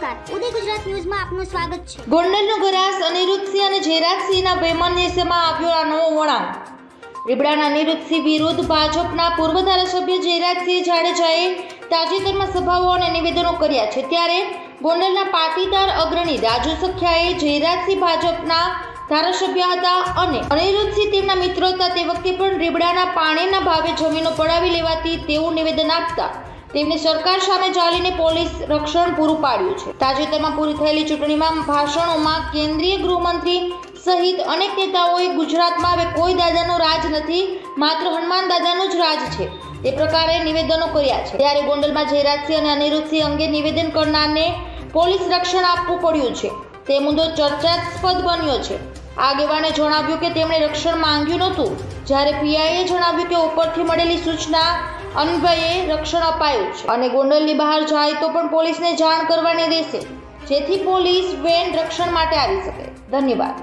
નમસ્કાર. ઉદય ગુજરાત ન્યૂઝમાં આપનું સ્વાગત છે. ગોંડલનો ગરાસ અનિરુદ્ધસિંહ અને જયરાજસિંહના વૈમનસ્યમાં આવ્યો આ નવો વળાંક. રીબડાના અનિરુદ્ધસિંહ વિરુદ્ધ ભાજપના પૂર્વ ધારાસભ્ય જયરાજસિંહ જાડેજાએ તાજેતરમાં સભાઓ અને નિવેદનો કર્યા છે. ત્યારે ગોંડલના પાટીદાર અગ્રણી રાજુ સખ્યાએ જયરાજસિંહ ભાજપના ધારાસભ્ય હતા અને અનિરુદ્ધસિંહ તેમના મિત્ર હતા. તે વખતે પણ રીબડાના પાણીના ભાવે જમીનો પડાવી લેવાતી તેવું નિવેદન આપતા તેમને સરકાર સામે ચાલીને પોલીસ રક્ષણ પૂરું પાડ્યું છે. તાજેતરમાં પૂરી થયેલી ચૂંટણીમાં ભાષણોમાં કેન્દ્રીય ગૃહમંત્રી સહિત અનેક નેતાઓએ ગુજરાતમાં હવે કોઈ દાદાનો રાજ નથી, માત્ર હનુમાન દાદાનું જ રાજ છે. તે પ્રકારે નિવેદનો કર્યા છે. ત્યારે ગોંડલમાં જયરાજસિંહ અને અનિરુદ્ધસિંહ અંગે નિવેદન કરનારને પોલીસ રક્ષણ આપવું પડ્યું છે. તે મુદ્દો ચર્ચાસ્પદ બન્યો છે. આગેવાને જણાવ્યું કે તેમણે રક્ષણ માંગ્યું નહોતું. જ્યારે પીઆઈએ જણાવ્યું કે ઉપરથી મળેલી સૂચના અન્વયે રક્ષણ અપાયું છે. અને ગોંડલની બહાર જાય તો પણ પોલીસને જાણ કરવાની રહેશે. જેથી પોલીસ વેન રક્ષણ માટે આવી શકે. ધન્યવાદ.